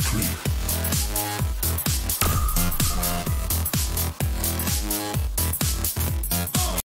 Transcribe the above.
Street.